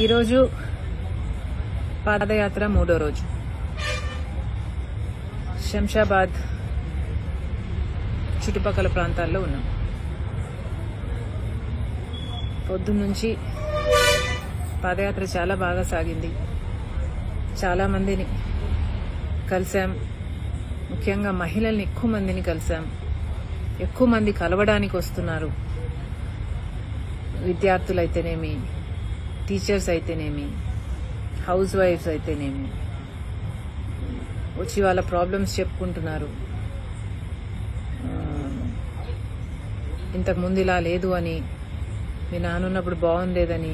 ఈరోజు పాదయాత్ర మూడో రోజు. శంషాబాద్ చుట్టుపక్కల ప్రాంతాల్లో ఉన్నాం. పొద్దున్నుంచి పాదయాత్ర చాలా బాగా సాగింది. చాలా మందిని కలిసాం ముఖ్యంగా మహిళల్ని ఎక్కువ మందిని కలిసాం ఎక్కువ మంది కలవడానికి వస్తున్నారు. విద్యార్థులైతేనేమి టీచర్స్ అయితేనేమి హౌస్ వైఫ్స్ అయితేనేమి వచ్చి వాళ్ళ ప్రాబ్లమ్స్ చెప్పుకుంటున్నారు. ఇంతకుముందు ఇలా లేదు అని మీ నానున్నప్పుడు బాగుండేదని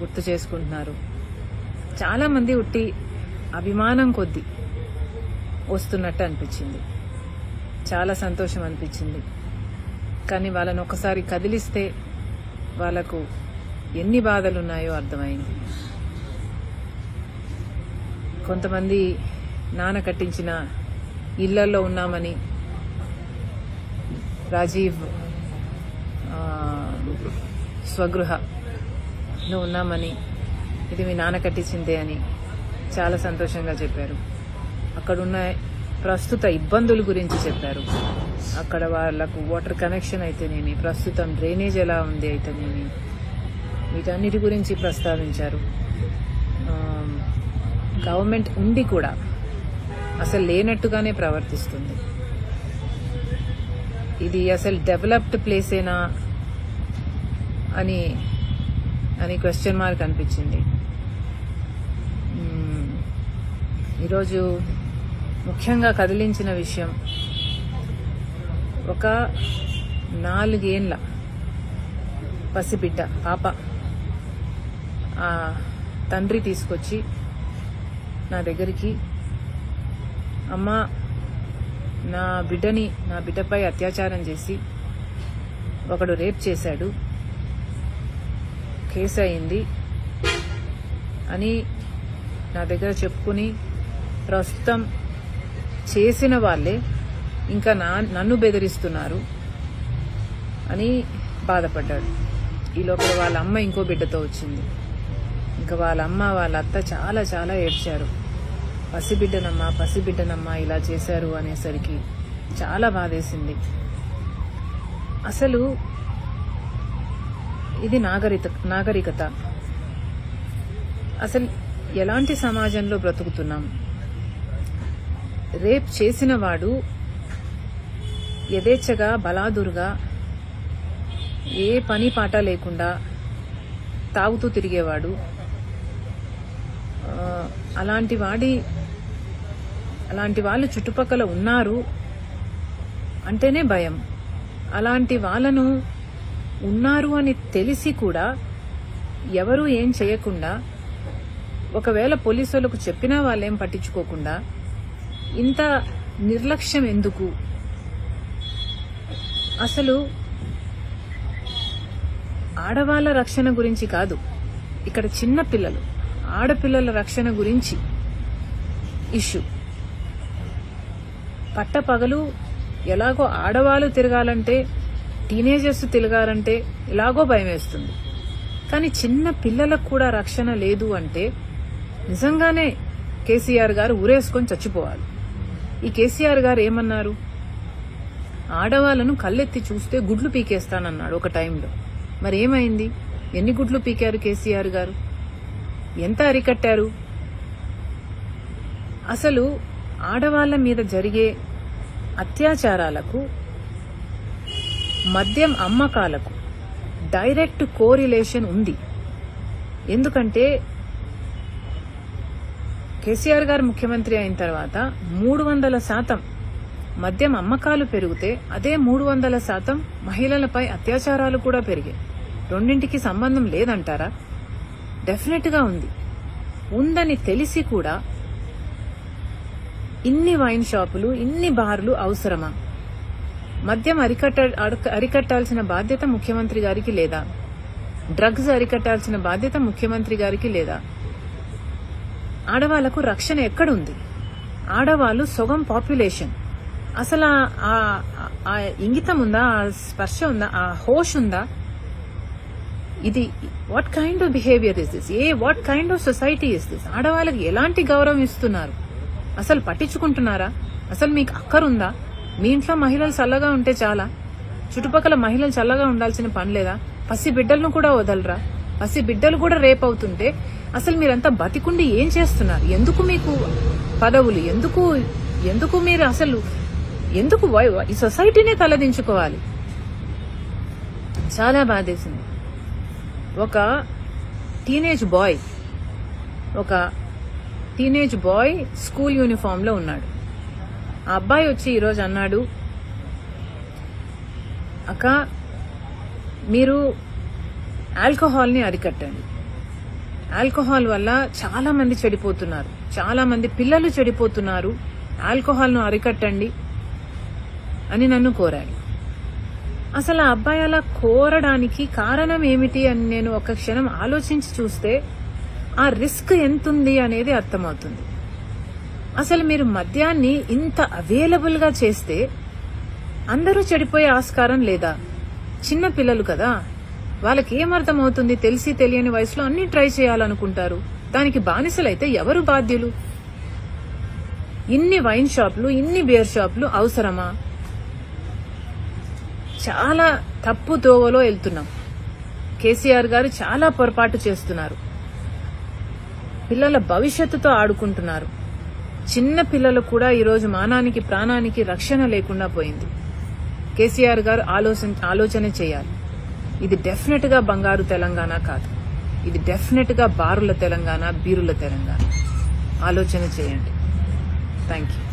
గుర్తు చేసుకుంటున్నారు. చాలామంది ఉట్టి అభిమానం కొద్దీ వస్తున్నట్టు అనిపించింది. చాలా సంతోషం అనిపించింది. కానీ వాళ్ళని ఒకసారి కదిలిస్తే వాళ్ళకు ఎన్ని బాధలు ఉన్నాయో అర్థమైంది. కొంతమంది నాన్న కట్టించిన ఇళ్ళలో ఉన్నామని రాజీవ్ స్వగృహలో ఉన్నామని ఇది మీ నాన్న కట్టించిందే అని చాలా సంతోషంగా చెప్పారు. అక్కడున్న ప్రస్తుత ఇబ్బందుల గురించి చెప్పారు. అక్కడ వాళ్ళకు వాటర్ కనెక్షన్ అయితేనేమి ప్రస్తుతం డ్రైనేజ్ ఎలా ఉంది అయితేనేమి వీటన్నిటి గురించి ప్రస్తావించారు. గవర్నమెంట్ ఉండి కూడా అసలు లేనట్టుగానే ప్రవర్తిస్తుంది. ఇది అసలు డెవలప్డ్ ప్లేసేనా అని అని క్వశ్చన్ మార్క్ అనిపించింది. ఈరోజు ముఖ్యంగా కదిలించిన విషయం ఒక నాలుగేండ్ల పసిబిడ్డ పాప తండ్రి తీసుకొచ్చి నా దగ్గరికి అమ్మ నా బిడ్డని నా బిడ్డపై అత్యాచారం చేసి ఒకడు రేప్ చేశాడు కేసు అయింది అని నా దగ్గర చెప్పుకుని ప్రస్తుతం చేసిన వాళ్ళే ఇంకా నా నన్ను బెదిరిస్తున్నారు అని బాధపడ్డాడు. ఈ లోపల వాళ్ళ అమ్మ ఇంకో బిడ్డతో వచ్చింది. ఇంకా వాళ్ళ అమ్మ వాళ్ళ అత్త చాలా చాలా ఏడ్చారు. పసిబిడ్డనమ్మా పసిబిడ్డనమ్మా ఇలా చేశారు అనేసరికి చాలా బాధేసింది. అసలు ఇది నాగరిక నాగరికత. అసలు ఎలాంటి సమాజంలో బ్రతుకుతున్నాం? రేప్ చేసిన వాడు యథేచ్ఛగా బలాదురుగా ఏ పని పాట లేకుండా తాగుతూ తిరిగేవాడు. అలాంటి వాడి అలాంటి వాళ్ళు చుట్టుపక్కల ఉన్నారు అంటేనే భయం. అలాంటి వాళ్ళను ఉన్నారు అని తెలిసి కూడా ఎవరూ ఏం చేయకుండా ఒకవేళ పోలీసులకు చెప్పినా వాళ్ళేం పట్టించుకోకుండా ఇంత నిర్లక్ష్యం ఎందుకు? అసలు ఆడవాళ్ళ రక్షణ గురించి కాదు. ఇక్కడ చిన్న పిల్లలు. ఆడపిల్లల రక్షణ గురించి ఇష్యూ. పట్టపగలు ఎలాగో ఆడవాళ్ళు తిరగాలంటే టీనేజర్స్ తిరగాలంటే ఎలాగో భయం వేస్తుంది. కానీ చిన్న పిల్లలకు కూడా రక్షణ లేదు అంటే నిజంగానే కేసీఆర్ గారు ఊరేసుకొని చచ్చిపోవాలి. ఈ కేసీఆర్ గారు ఏమన్నారు? ఆడవాళ్ళను కళ్ళెత్తి చూస్తే గుడ్లు పీకేస్తానన్నాడు ఒక టైంలో. మరి ఏమైంది? ఎన్ని గుడ్లు పీకారు కేసీఆర్ గారు? ఎంత అరికట్టారు? అసలు ఆడవాళ్ళ మీద జరిగే అత్యాచారాలకు మద్యం అమ్మకాలకు డైరెక్ట్ కోరిలేషన్ ఉంది. ఎందుకంటే కేసీఆర్ గారు ముఖ్యమంత్రి అయిన తర్వాత మూడు వందల శాతం మద్యం అమ్మకాలు పెరిగితే అదే మూడు వందల శాతం మహిళలపై అత్యాచారాలు కూడా పెరిగాయి. రెండింటికి సంబంధం లేదంటారా? డెఫినెట్గా ఉంది. ఉందని తెలిసి కూడా ఇన్ని వైన్ షాపులు ఇన్ని బార్లు అవసరమా? మద్యం అరికట్ట అడక- అరికట్టాల్సిన బాధ్యత ముఖ్యమంత్రి గారికి లేదా? డ్రగ్స్ అరికట్టాల్సిన బాధ్యత ముఖ్యమంత్రి గారికి లేదా? ఆడవాళ్ళకు రక్షణ ఎక్కడుంది? ఆడవాళ్ళు సొగం పాపులేషన్. అసలు ఆ- ఆ ఇంగితం ఉందా? ఆ స్పర్శ ఉందా? ఆ హోష్ ఉందా? ఇది what kind of behaviour is this A what kind of society is this ఆడవాళ్ళకి ఎలాంటి గౌరవం ఇస్తున్నారు? అసలు పట్టించుకుంటున్నారా? అసలు మీకు అక్కరుందా? మీ ఇంట్లో మహిళలు చల్లగా ఉంటే చాలా. చుట్టుపక్కల మహిళలు చల్లగా ఉండాల్సిన పని లేదా? పసి బిడ్డలను కూడా వదలరా? పసి బిడ్డలు కూడా రేప్ అవుతుంటే అసలు మీరంతా బతికుండి ఏం చేస్తున్నారు? ఎందుకు మీకు పదవులు? ఎందుకు ఎందుకు మీరు అసలు ఎందుకు వై- ఈ సొసైటీనే తలదించుకోవాలి? చాలా బాధేసింది. ఒక టీనేజ్ బాయ్ ఒక టీనేజ్ బాయ్ స్కూల్ యూనిఫామ్లో ఉన్నాడు. ఆ అబ్బాయి వచ్చి ఈరోజు అన్నాడు అక్క మీరు ఆల్కహాల్ని అరికట్టండి. ఆల్కహాల్ వల్ల చాలా మంది చెడిపోతున్నారు. చాలా మంది పిల్లలు చెడిపోతున్నారు. ఆల్కహాల్ను అరికట్టండి అని నన్ను కోరాడు. అసలు ఆ అబ్బాయి అలా కోరడానికి కారణం ఏమిటి అని నేను ఒక క్షణం ఆలోచించి చూస్తే ఆ రిస్క్ ఎంతుంది అనేది అర్థమవుతుంది. అసలు మీరు మద్యాన్ని ఇంత అవైలబుల్గా చేస్తే అందరూ చెడిపోయే ఆస్కారం లేదా? చిన్న పిల్లలు కదా. వాళ్ళకి ఏం అర్థమవుతుంది? తెలిసి తెలియని వయసులో అన్ని ట్రై చేయాలనుకుంటారు. దానికి బానిసలైతే ఎవరు బాధ్యులు? ఇన్ని వైన్ షాపులు ఇన్ని బియర్ షాపులు అవసరమా? చాలా తప్పు దోవలో వెళ్తున్నాం. కేసీఆర్ గారు చాలా పొరపాటు చేస్తున్నారు. పిల్లల భవిష్యత్తుతో ఆడుకుంటున్నారు. చిన్న పిల్లలు కూడా ఈరోజు మానానికి ప్రాణానికి రక్షణ లేకుండా పోయింది. కేసీఆర్ గారు ఆలోచన ఆలోచన చేయాలి. ఇది డెఫినెట్గా బంగారు తెలంగాణ కాదు. ఇది డెఫినెట్గా బారుల తెలంగాణ బీరుల తెలంగాణ. ఆలోచన చేయండి. Thank you